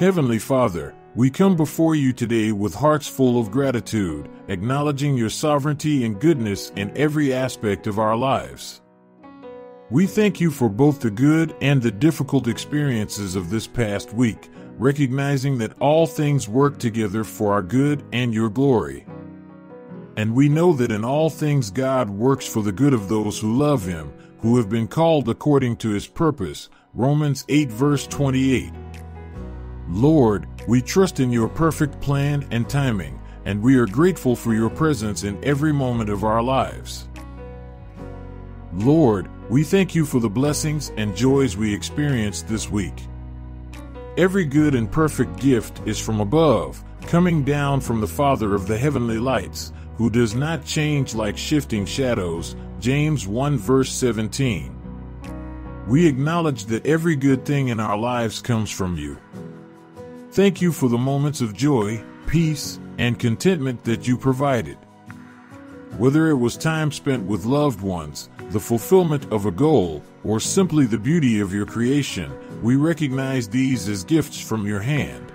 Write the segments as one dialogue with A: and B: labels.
A: Heavenly Father, we come before you today with hearts full of gratitude, acknowledging your sovereignty and goodness in every aspect of our lives. We thank you for both the good and the difficult experiences of this past week, recognizing that all things work together for our good and your glory. And we know that in all things God works for the good of those who love him, who have been called according to his purpose. Romans 8 verse 28. Lord, we trust in your perfect plan and timing, and we are grateful for your presence in every moment of our lives. Lord, we thank you for the blessings and joys we experienced this week. Every good and perfect gift is from above, coming down from the Father of the heavenly lights, who does not change like shifting shadows. James 1 verse 17. We acknowledge that every good thing in our lives comes from you. Thank you for the moments of joy, peace, and contentment that you provided. Whether it was time spent with loved ones, the fulfillment of a goal, or simply the beauty of your creation, we recognize these as gifts from your hand.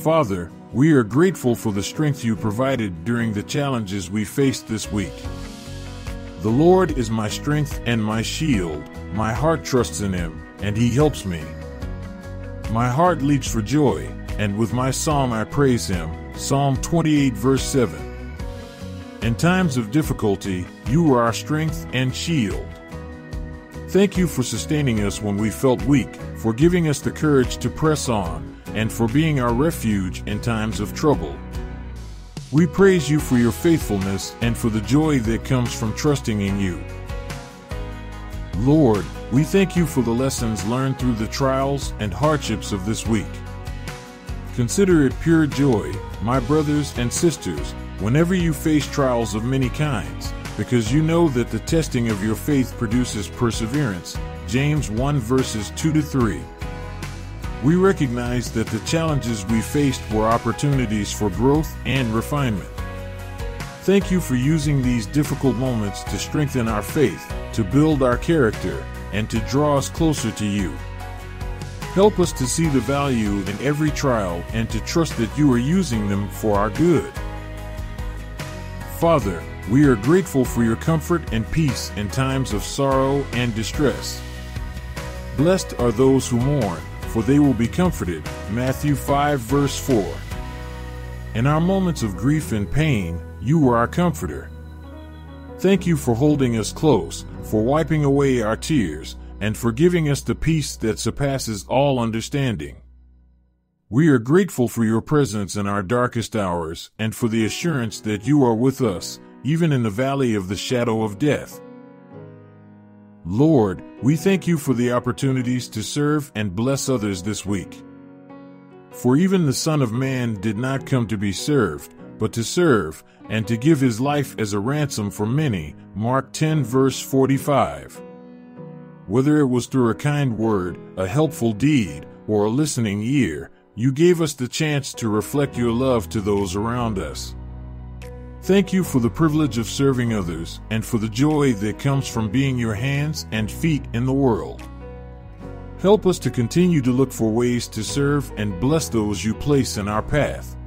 A: Father, we are grateful for the strength you provided during the challenges we faced this week. The Lord is my strength and my shield, my heart trusts in him, and he helps me. My heart leaps for joy, and with my psalm I praise him. Psalm 28, verse 7. In times of difficulty, you are our strength and shield. Thank you for sustaining us when we felt weak, for giving us the courage to press on, and for being our refuge in times of trouble. We praise you for your faithfulness and for the joy that comes from trusting in you. Lord, we thank you for the lessons learned through the trials and hardships of this week. Consider it pure joy, my brothers and sisters, whenever you face trials of many kinds, because you know that the testing of your faith produces perseverance. James 1 verses 2 to 3. We recognize that the challenges we faced were opportunities for growth and refinement. Thank you for using these difficult moments to strengthen our faith, to build our character, and to draw us closer to you. Help us to see the value in every trial and to trust that you are using them for our good. Father, we are grateful for your comfort and peace in times of sorrow and distress. Blessed are those who mourn, for they will be comforted. Matthew 5, verse 4. In our moments of grief and pain, you are our comforter. Thank you for holding us close, for wiping away our tears, and for giving us the peace that surpasses all understanding. We are grateful for your presence in our darkest hours and for the assurance that you are with us, even in the valley of the shadow of death. Lord, we thank you for the opportunities to serve and bless others this week. For even the Son of Man did not come to be served, but to serve, and to give his life as a ransom for many. Mark 10, verse 45. Whether it was through a kind word, a helpful deed, or a listening ear, you gave us the chance to reflect your love to those around us. Thank you for the privilege of serving others and for the joy that comes from being your hands and feet in the world. Help us to continue to look for ways to serve and bless those you place in our path.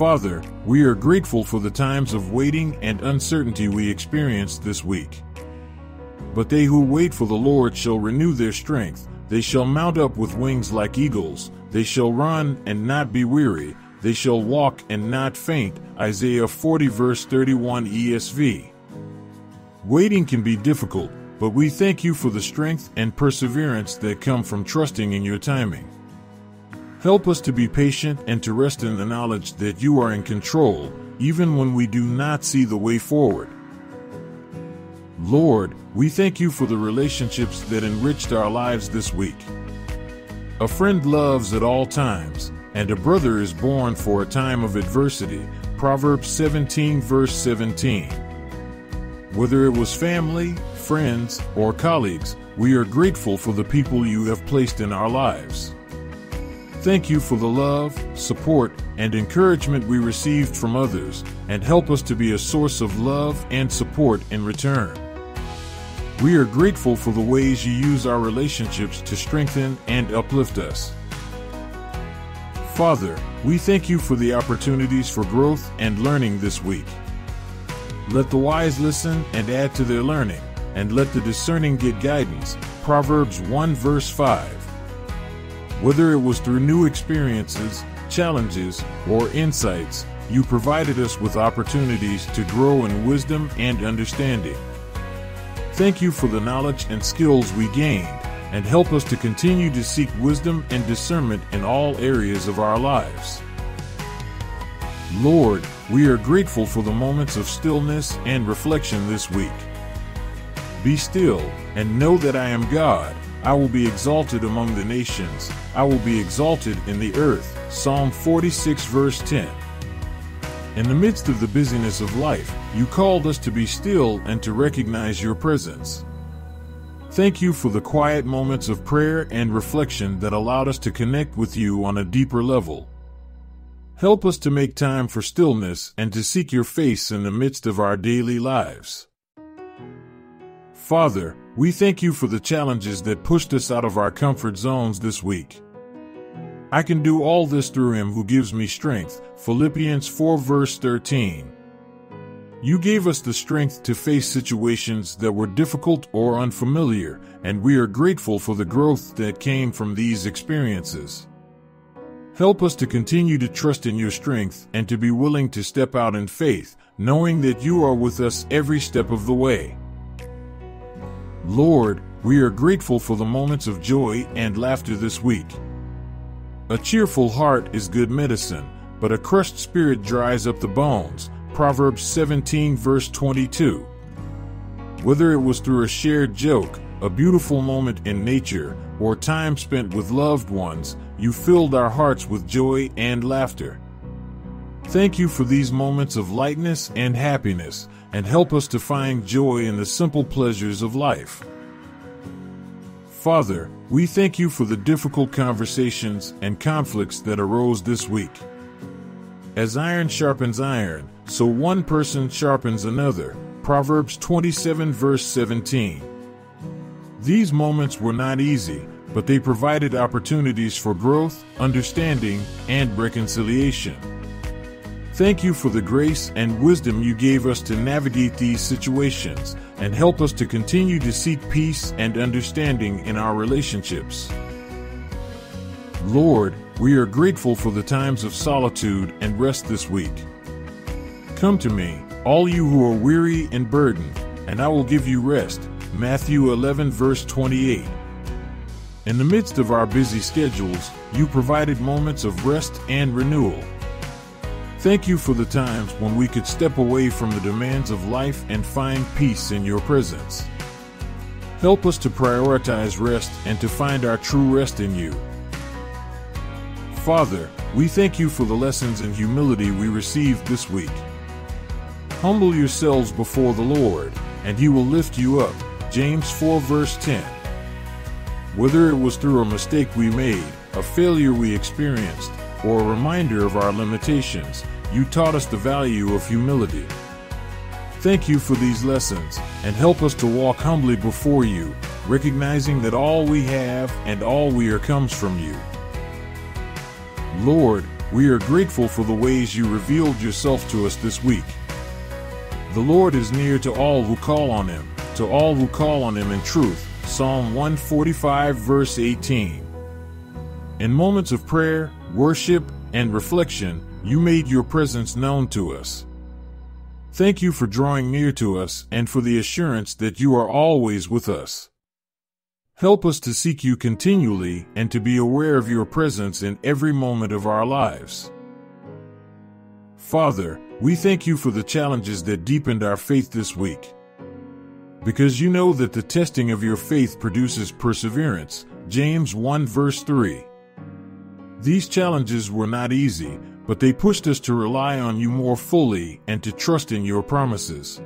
A: Father, we are grateful for the times of waiting and uncertainty we experienced this week. But they who wait for the Lord shall renew their strength. They shall mount up with wings like eagles. They shall run and not be weary. They shall walk and not faint. Isaiah 40 verse 31 ESV. Waiting can be difficult, but we thank you for the strength and perseverance that come from trusting in your timing. Help us to be patient and to rest in the knowledge that you are in control, even when we do not see the way forward. Lord, we thank you for the relationships that enriched our lives this week. A friend loves at all times, and a brother is born for a time of adversity. Proverbs 17, verse 17. Whether it was family, friends, or colleagues, we are grateful for the people you have placed in our lives. Thank you for the love, support, and encouragement we received from others, and help us to be a source of love and support in return. we are grateful for the ways you use our relationships to strengthen and uplift us. Father, we thank you for the opportunities for growth and learning this week. Let the wise listen and add to their learning, and let the discerning get guidance. Proverbs 1 verse 5. Whether it was through new experiences, challenges, or insights, you provided us with opportunities to grow in wisdom and understanding. Thank you for the knowledge and skills we gained, and help us to continue to seek wisdom and discernment in all areas of our lives. Lord, we are grateful for the moments of stillness and reflection this week. Be still and know that I am God. I will be exalted among the nations. I will be exalted in the earth. Psalm 46, verse 10. In the midst of the busyness of life, you called us to be still and to recognize your presence. Thank you for the quiet moments of prayer and reflection that allowed us to connect with you on a deeper level. Help us to make time for stillness and to seek your face in the midst of our daily lives. Father, we thank you for the challenges that pushed us out of our comfort zones this week. I can do all this through him who gives me strength. Philippians 4 verse 13. You gave us the strength to face situations that were difficult or unfamiliar, and we are grateful for the growth that came from these experiences. Help us to continue to trust in your strength and to be willing to step out in faith, knowing that you are with us every step of the way. Lord, we are grateful for the moments of joy and laughter this week. A cheerful heart is good medicine, but a crushed spirit dries up the bones. Proverbs 17, verse 22. Whether it was through a shared joke, a beautiful moment in nature, or time spent with loved ones, you filled our hearts with joy and laughter. Thank you for these moments of lightness and happiness, and help us to find joy in the simple pleasures of life. Father, we thank you for the difficult conversations and conflicts that arose this week. As iron sharpens iron, so one person sharpens another. Proverbs 27, verse 17. These moments were not easy, but they provided opportunities for growth, understanding, and reconciliation. Thank you for the grace and wisdom you gave us to navigate these situations and help us to continue to seek peace and understanding in our relationships. Lord, we are grateful for the times of solitude and rest this week. Come to me, all you who are weary and burdened, and I will give you rest. Matthew 11, verse 28. In the midst of our busy schedules, you provided moments of rest and renewal. Thank you for the times when we could step away from the demands of life and find peace in your presence. Help us to prioritize rest and to find our true rest in you. Father, we thank you for the lessons in humility we received this week. Humble yourselves before the Lord, and he will lift you up. James 4 verse 10. Whether it was through a mistake we made, a failure we experienced, or a reminder of our limitations, you taught us the value of humility. Thank you for these lessons, and help us to walk humbly before you, recognizing that all we have and all we are comes from you. Lord, we are grateful for the ways you revealed yourself to us this week. The Lord is near to all who call on him, to all who call on him in truth. Psalm 145, verse 18. In moments of prayer, worship, and reflection, you made your presence known to us. Thank you for drawing near to us and for the assurance that you are always with us. Help us to seek you continually and to be aware of your presence in every moment of our lives. Father, we thank you for the challenges that deepened our faith this week. Because you know that the testing of your faith produces perseverance. James 1 verse 3. These challenges were not easy, but they pushed us to rely on you more fully and to trust in your promises.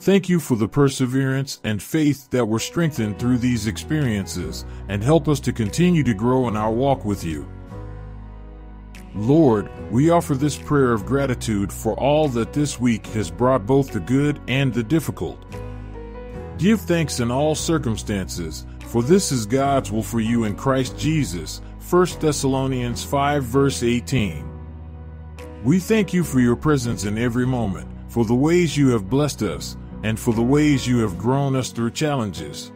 A: Thank you for the perseverance and faith that were strengthened through these experiences and help us to continue to grow in our walk with you. Lord, we offer this prayer of gratitude for all that this week has brought both the good and the difficult. Give thanks in all circumstances, for this is God's will for you in Christ Jesus. 1 Thessalonians 5 verse 18. We thank you for your presence in every moment, for the ways you have blessed us, and for the ways you have grown us through challenges.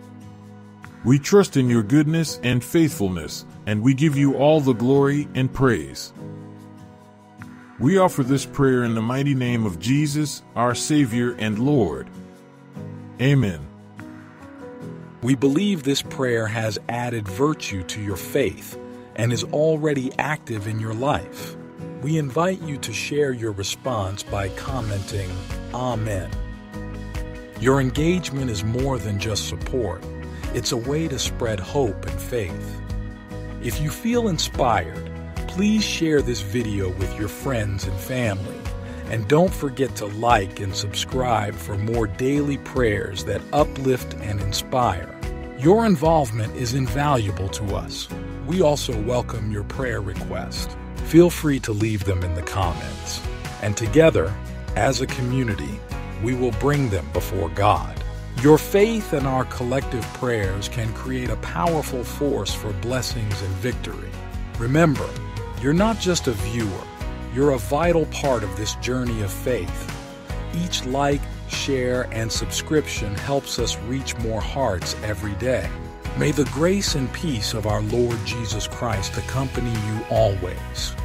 A: We trust in your goodness and faithfulness, and we give you all the glory and praise. We offer this prayer in the mighty name of Jesus, our Savior and Lord. Amen.
B: We believe this prayer has added virtue to your faith and is already active in your life. We invite you to share your response by commenting, Amen. Your engagement is more than just support, it's a way to spread hope and faith. If you feel inspired, please share this video with your friends and family. And don't forget to like and subscribe for more daily prayers that uplift and inspire. Your involvement is invaluable to us. We also welcome your prayer request. Feel free to leave them in the comments. And together, as a community, we will bring them before God. Your faith and our collective prayers can create a powerful force for blessings and victory. Remember, you're not just a viewer, you're a vital part of this journey of faith. Each like, share, and subscription helps us reach more hearts every day. May the grace and peace of our Lord Jesus Christ accompany you always.